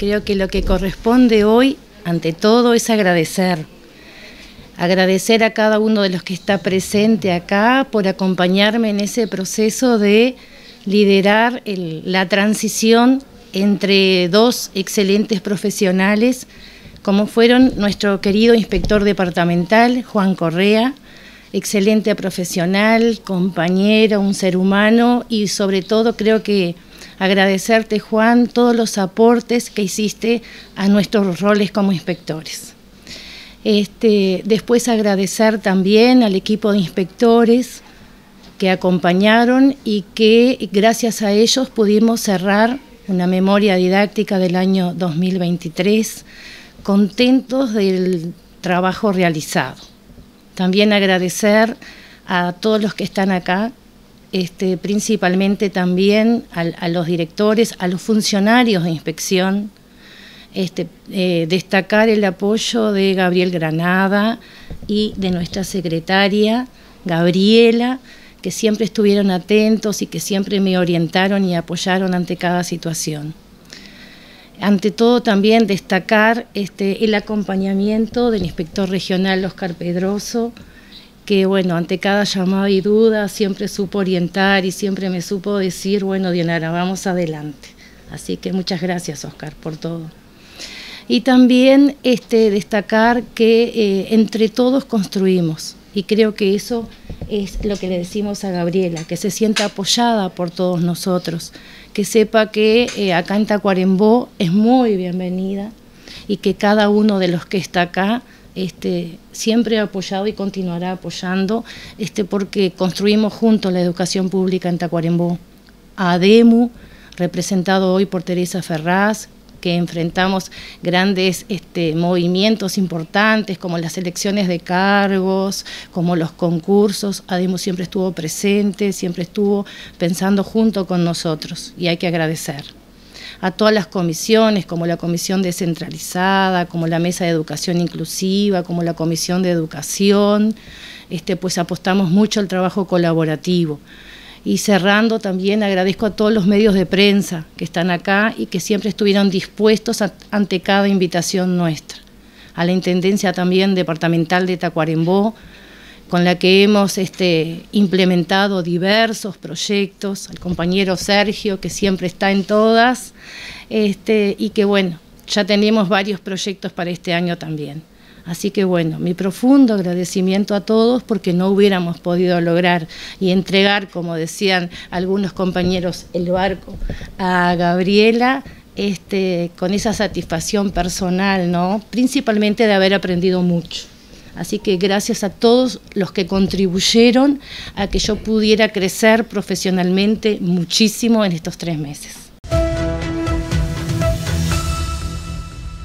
creo que lo que corresponde hoy, ante todo, es agradecer. Agradecer a cada uno de los que está presente acá por acompañarme en ese proceso de liderar la transición entre dos excelentes profesionales, como fueron nuestro querido inspector departamental, Juan Correa, excelente profesional, compañero, un ser humano y sobre todo creo que agradecerte Juan todos los aportes que hiciste a nuestros roles como inspectores. Este, después agradecer también al equipo de inspectores que acompañaron y que gracias a ellos pudimos cerrar una memoria didáctica del año 2023, contentos del trabajo realizado. También agradecer a todos los que están acá, este, principalmente también a, los directores, a los funcionarios de inspección, este, eh, destacar el apoyo de Gabriel Granada y de nuestra secretaria, Gabriela, que siempre estuvieron atentos y que siempre me orientaron y apoyaron ante cada situación. Ante todo también destacar este, el acompañamiento del inspector regional Oscar Pedroso, que bueno, ante cada llamada y duda siempre supo orientar y siempre me supo decir, bueno, Dianara, vamos adelante. Así que muchas gracias, Oscar, por todo. Y también este, destacar que eh, entre todos construimos, y creo que eso es lo que le decimos a Gabriela, que se sienta apoyada por todos nosotros, que sepa que eh, acá en Tacuarembó es muy bienvenida y que cada uno de los que está acá este, siempre ha apoyado y continuará apoyando, este, porque construimos juntos la educación pública en Tacuarembó. ADEMU, representado hoy por Teresa Ferraz, que enfrentamos grandes este, movimientos importantes como las elecciones de cargos, como los concursos. ADEMU siempre estuvo presente, siempre estuvo pensando junto con nosotros y hay que agradecer a todas las comisiones, como la comisión descentralizada, como la mesa de educación inclusiva, como la comisión de educación, este, pues apostamos mucho al trabajo colaborativo. Y cerrando también agradezco a todos los medios de prensa que están acá y que siempre estuvieron dispuestos ante cada invitación nuestra. A la Intendencia también Departamental de Tacuarembó, con la que hemos este, implementado diversos proyectos, al compañero Sergio, que siempre está en todas, este, y que bueno, ya tenemos varios proyectos para este año también. Así que bueno, mi profundo agradecimiento a todos porque no hubiéramos podido lograr y entregar, como decían algunos compañeros, el barco a Gabriela este, con esa satisfacción personal, ¿no? Principalmente de haber aprendido mucho. Así que gracias a todos los que contribuyeron a que yo pudiera crecer profesionalmente muchísimo en estos tres meses.